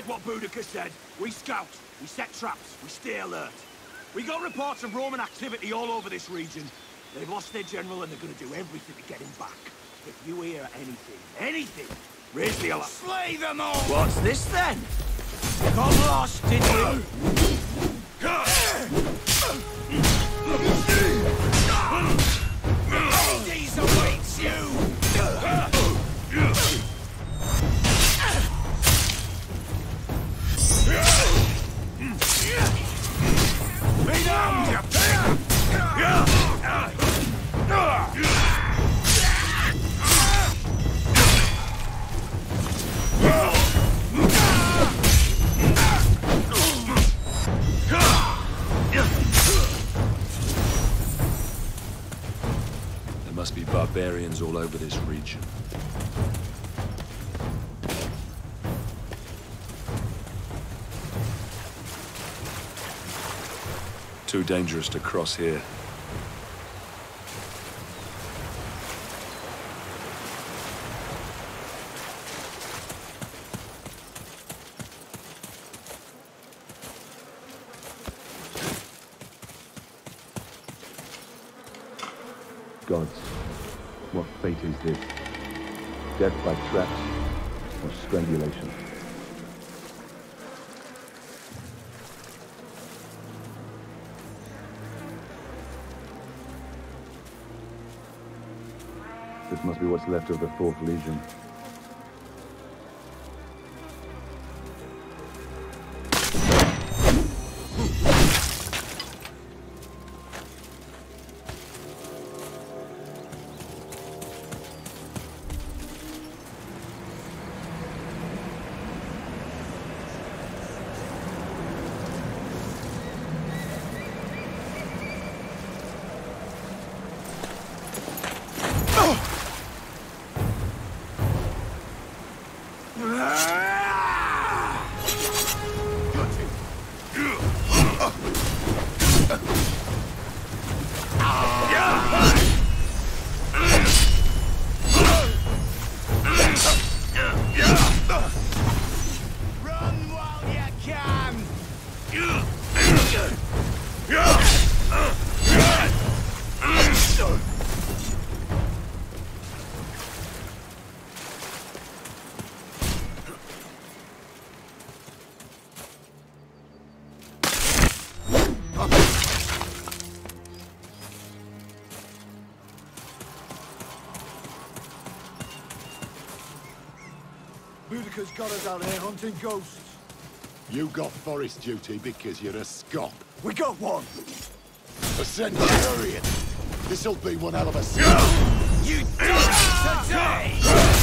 Heard what Boudica said. We scout, we set traps, we stay alert. We got reports of Roman activity all over this region. They've lost their general and they're gonna do everything to get him back. If you hear anything, anything, raise the alarm. Slay them all! What's this then? Got lost, did you? Barbarians all over this region. Too dangerous to cross here. Gods, what fate is this? Death by traps or strangulation? This must be what's left of the Fourth Legion. Boudica's got us out here hunting ghosts. You got forest duty because you're a scop. We got one. A centurion! This'll be one hell of a! You die today!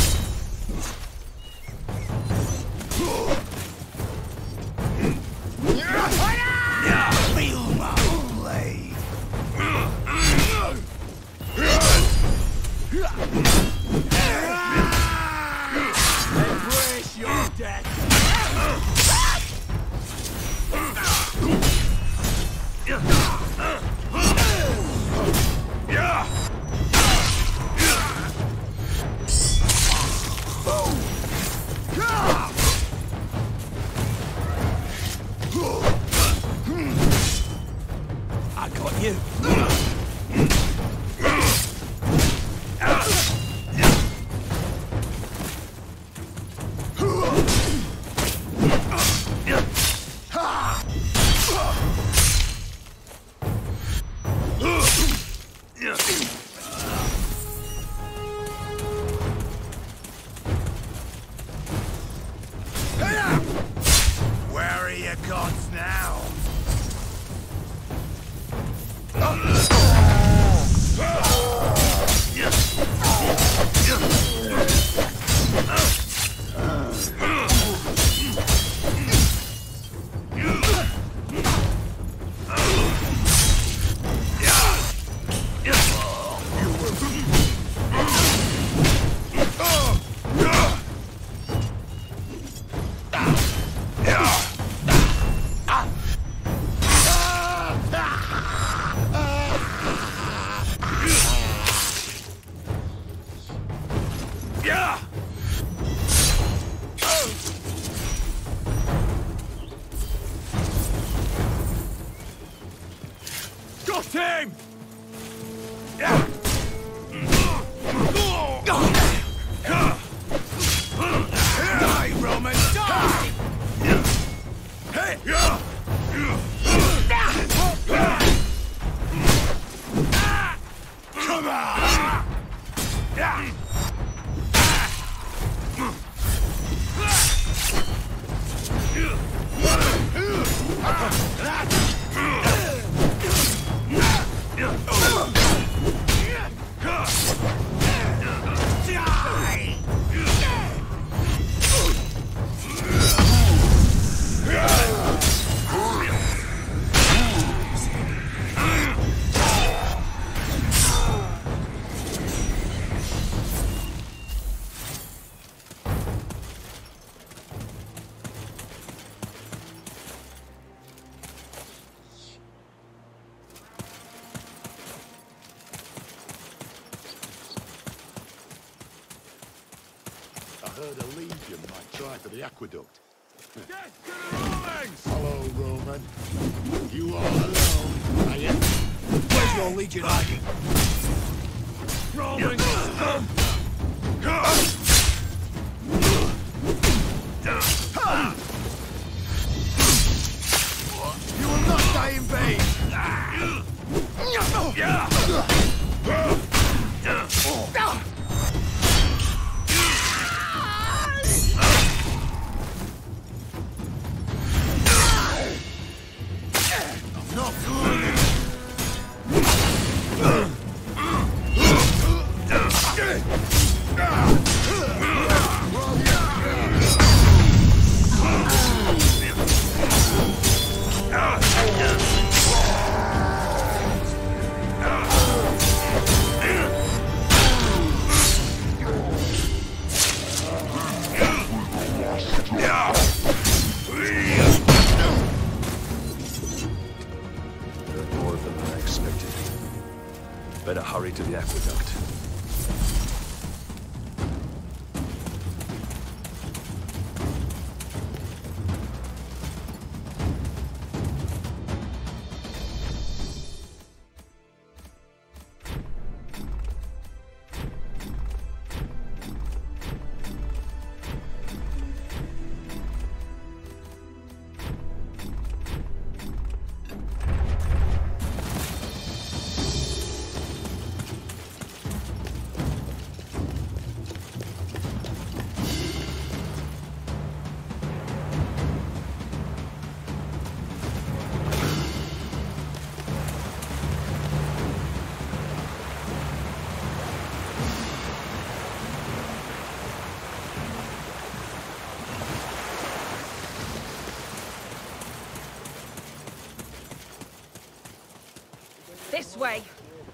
way.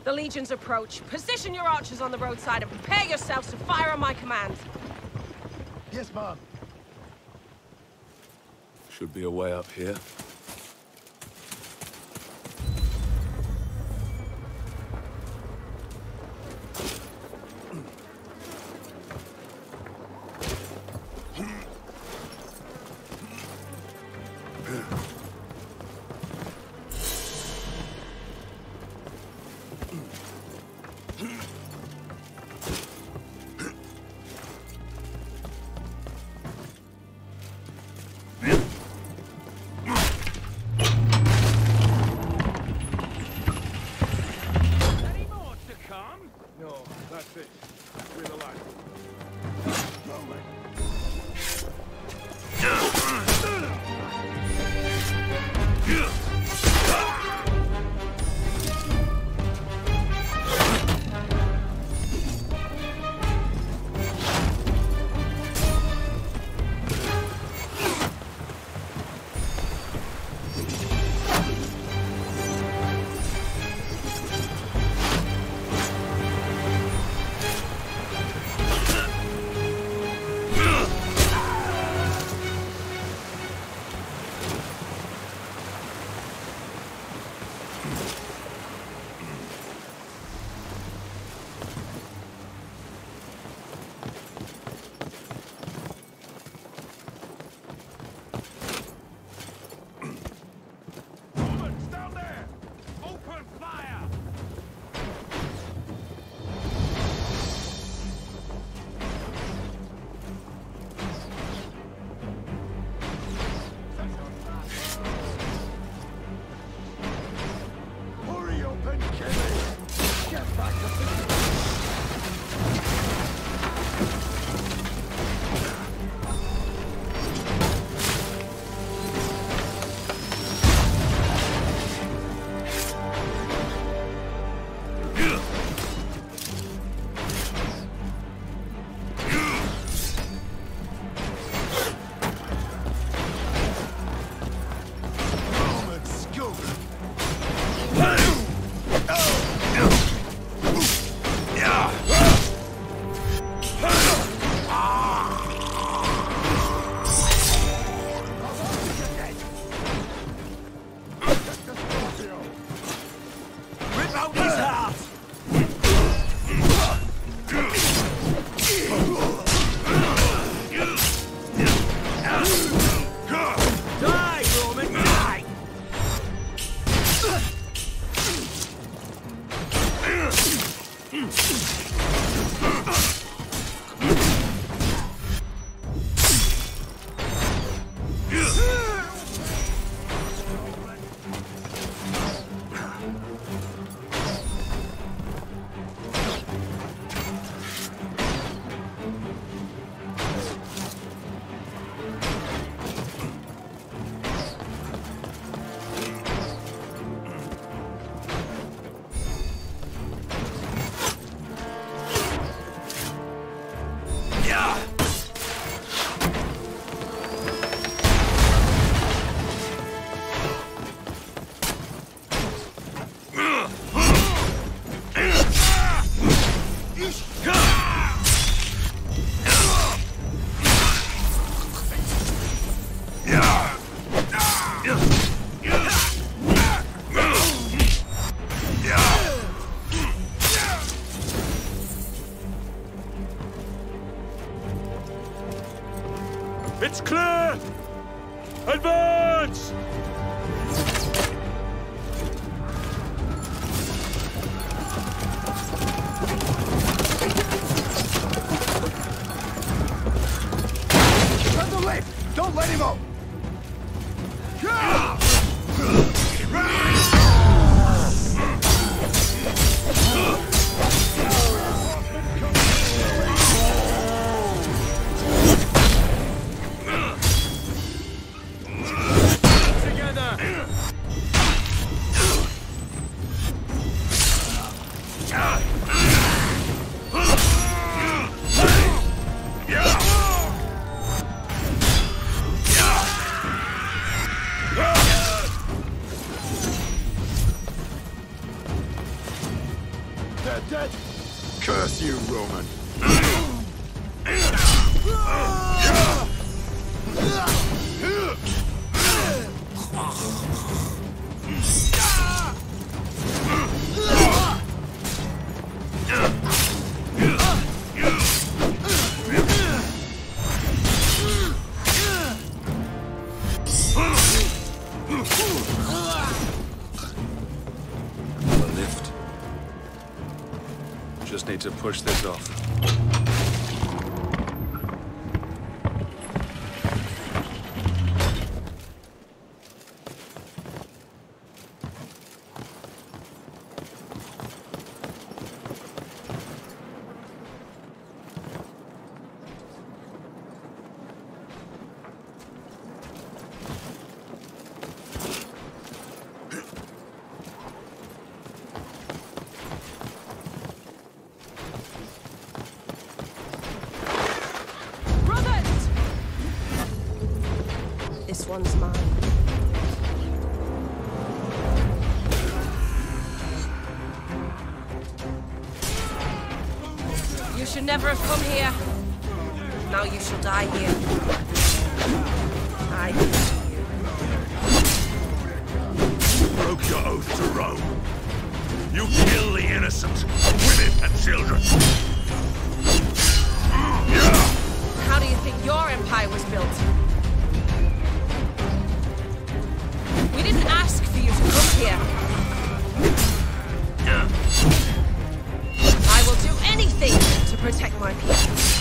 The Legion's approach. Position your archers on the roadside and prepare yourselves to fire on my command. Yes, ma'am. Should be a way up here. It's clear! Advance! Curse you, Roman. This one's mine. You should never have come here. Now you shall die here. I pity you. Broke your oath to Rome. You kill the innocent, women and children. How do you think your empire was built? Didn't ask for you to come here. I will do anything to protect my people.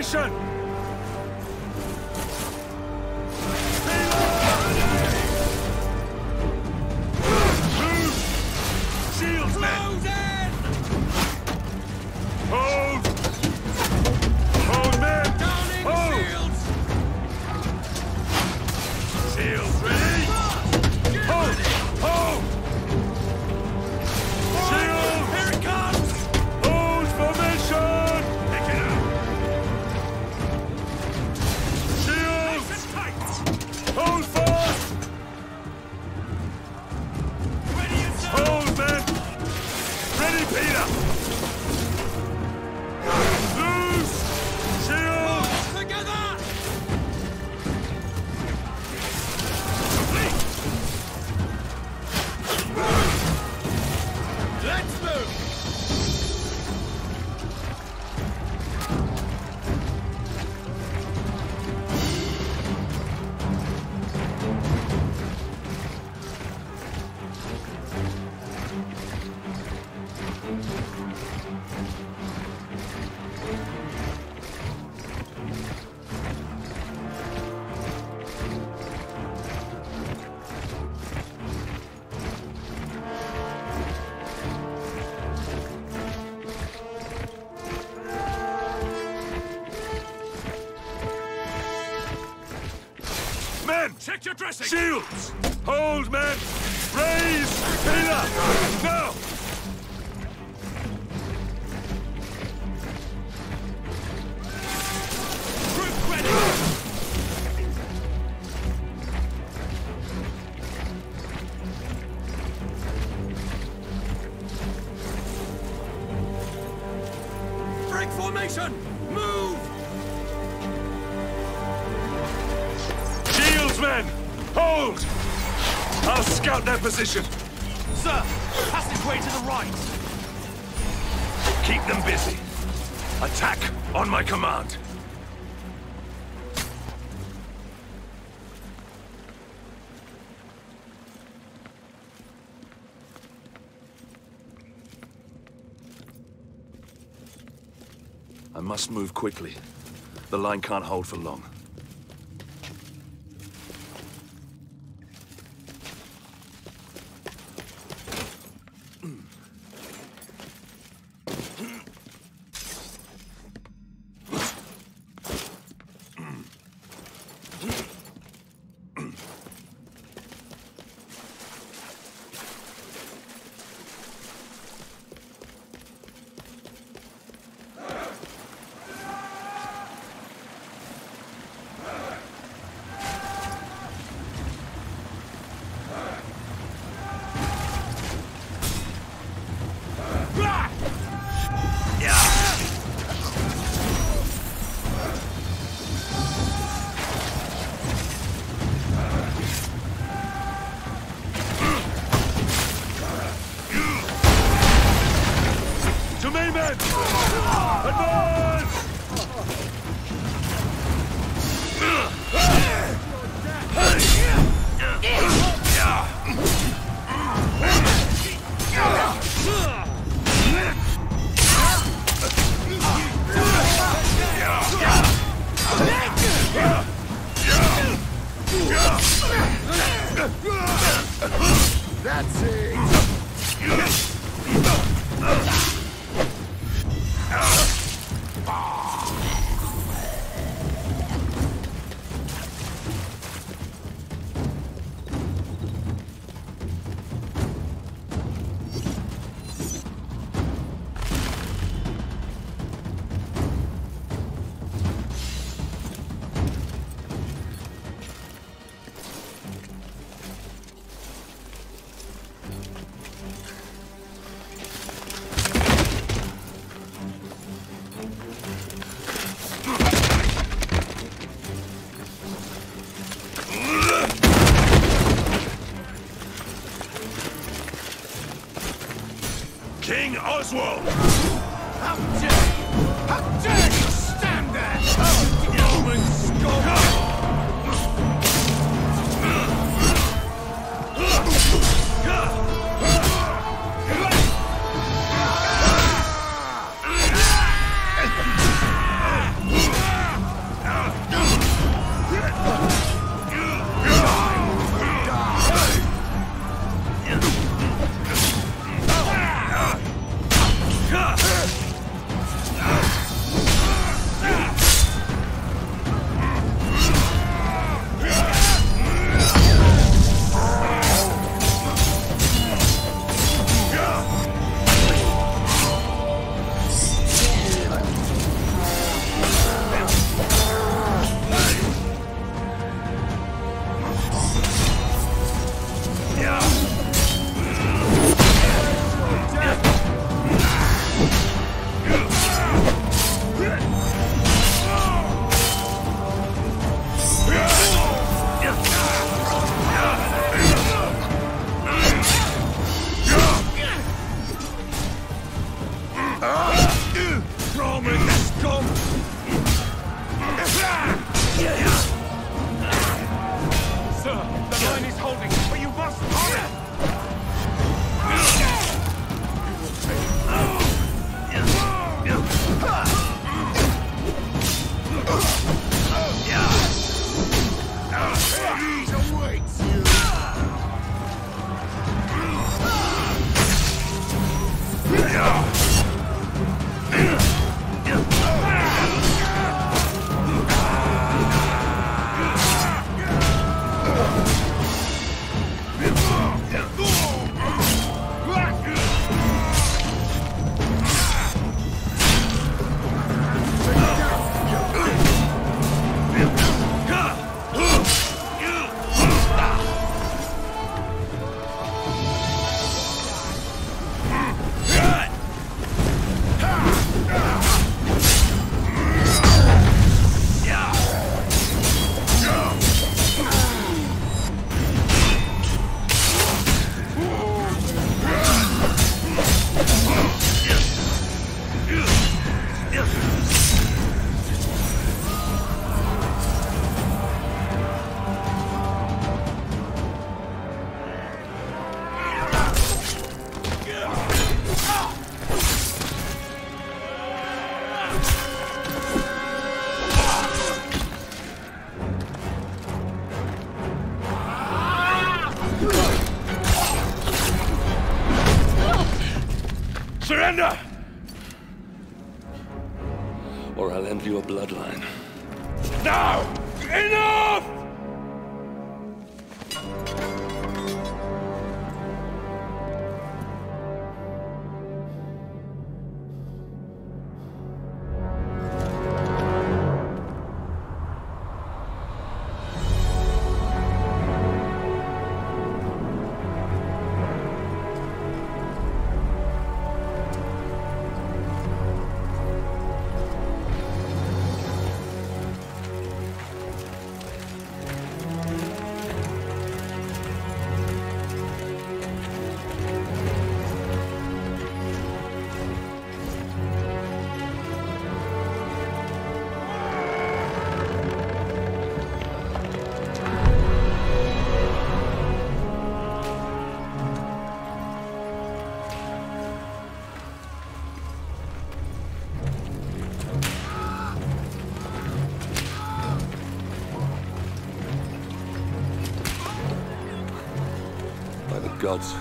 Formation! Check your dressing! Shields! Hold, men! Raise! Pila! Now! Group ready! Break formation! Move! Shields, men! Hold! I'll scout their position. Sir, passageway to the right. Keep them busy. Attack on my command. I must move quickly. The line can't hold for long. Oswald! Roman scum! Sir, the line is holding, but you must hurry! Gods,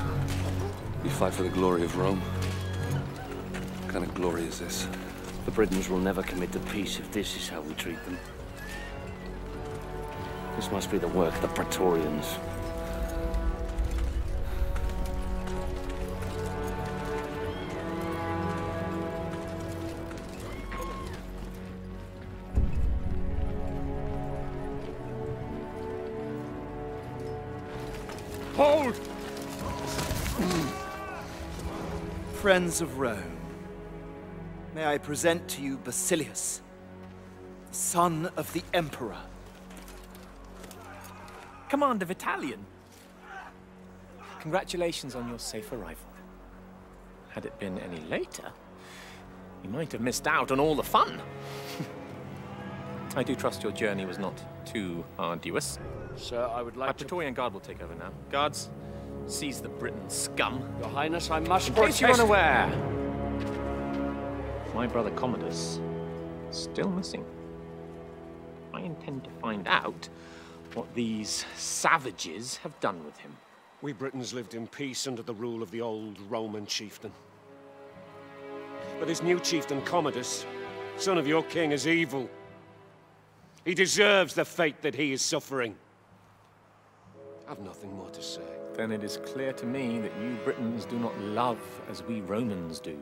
we fight for the glory of Rome. What kind of glory is this? The Britons will never commit to peace if this is how we treat them. This must be the work of the Praetorians. Friends of Rome, may I present to you Basilius, son of the Emperor. Commander Vitalian. Congratulations on your safe arrival. Had it been any later, you might have missed out on all the fun. I do trust your journey was not too arduous. Sir, I would My like to... Praetorian Guard will take over now. Guards, seize the Briton scum. Your Highness, I must In case you're unaware, my brother Commodus still missing. I intend to find out what these savages have done with him. We Britons lived in peace under the rule of the old Roman chieftain. But this new chieftain, Commodus, son of your king, is evil. He deserves the fate that he is suffering. I've nothing more to say. Then it is clear to me that you Britons do not love as we Romans do.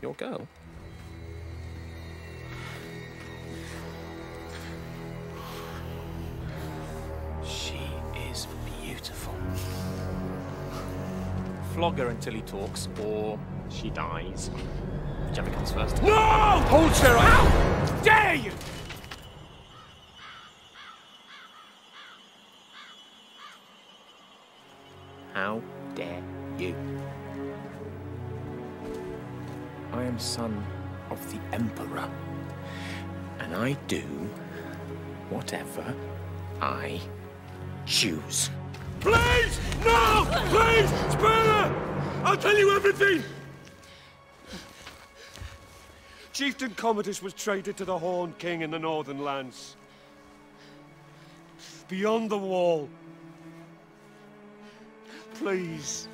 Your girl? She is beautiful. Flog her until he talks, or she dies. Whichever comes first. No! Hold, Sarah! How dare you! How dare you? I am son of the Emperor, and I do whatever I choose. Please! No! Please! Spare her! I'll tell you everything! Chieftain Commodus was traded to the Horned King in the Northern Lands. Beyond the wall. Please.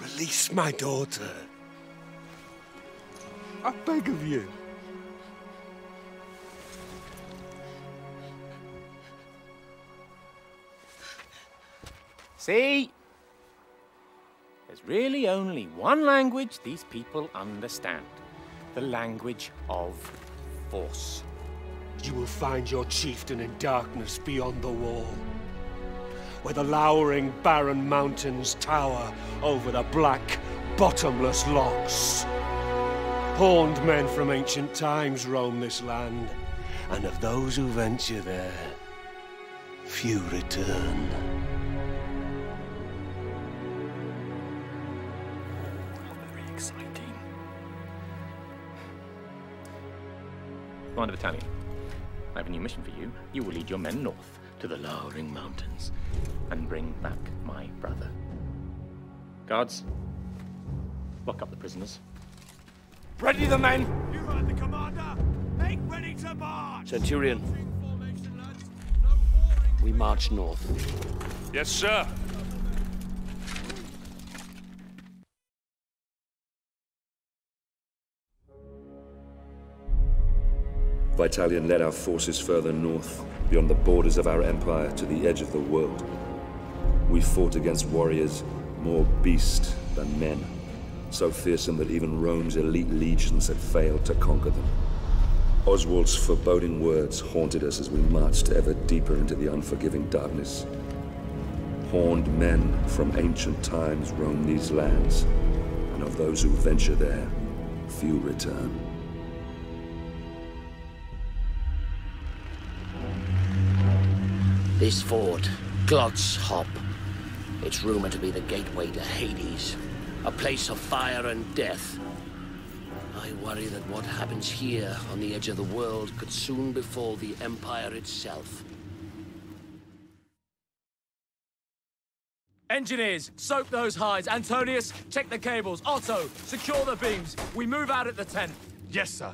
Release my daughter. I beg of you. See? There's really only one language these people understand the language of force. You will find your chieftain in darkness beyond the wall, where the lowering barren mountains tower over the black, bottomless lochs. Horned men from ancient times roam this land, and of those who venture there, few return. Very exciting. Commander Vitalian, I have a new mission for you. You will lead your men north to the lowering mountains and bring back my brother. Guards, lock up the prisoners. Ready the men! You heard the commander! Make ready to march! Centurion, we march north. Yes, sir. Vitalian led our forces further north, beyond the borders of our empire to the edge of the world. We fought against warriors more beast than men, so fearsome that even Rome's elite legions had failed to conquer them. Oswald's foreboding words haunted us as we marched ever deeper into the unforgiving darkness. Horned men from ancient times roam these lands, and of those who venture there, few return. This fort, Glot's Hop. It's rumored to be the gateway to Hades. A place of fire and death. I worry that what happens here on the edge of the world could soon befall the Empire itself. Engineers, soak those hides. Antonius, check the cables. Otto, secure the beams. We move out at the tent. Yes, sir.